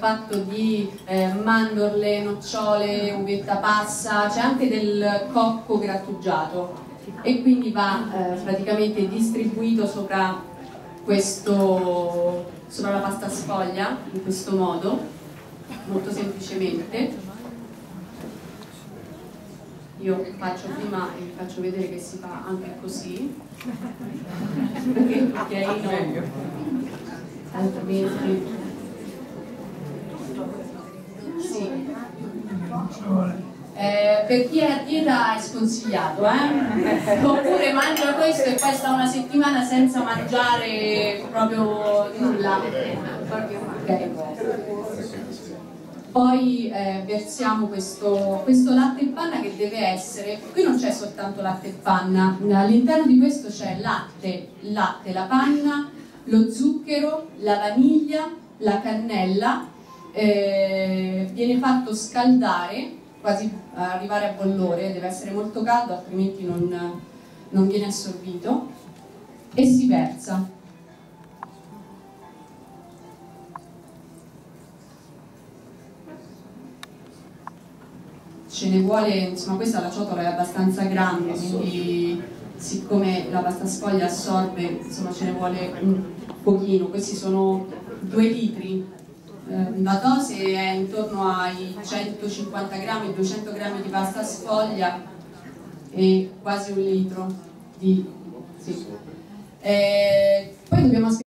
fatto di eh, mandorle, nocciole, uvetta passa, c'è anche del cocco grattugiato. E quindi va eh, praticamente distribuito sopra, questo, sopra la pasta sfoglia in questo modo, molto semplicemente. Io faccio prima e vi faccio vedere che si fa anche così, perché il cucchiaino altrimenti sì. Eh, per chi è a dieta è sconsigliato, eh? oppure mangia questo e poi sta una settimana senza mangiare proprio nulla. Okay. Poi eh, versiamo questo, questo, latte in panna che deve essere, qui non c'è soltanto latte in panna, all'interno di questo c'è latte, latte, la panna, lo zucchero, la vaniglia, la cannella eh, viene fatto scaldare, quasi arrivare a bollore, deve essere molto caldo altrimenti non, non viene assorbito, e si versa. Ce ne vuole, insomma questa la ciotola è abbastanza grande, quindi siccome la pasta sfoglia assorbe, insomma ce ne vuole un pochino, questi sono due litri eh, la dose è intorno ai 150 grammi, 200 grammi di pasta sfoglia e quasi un litro di... Sì. Eh,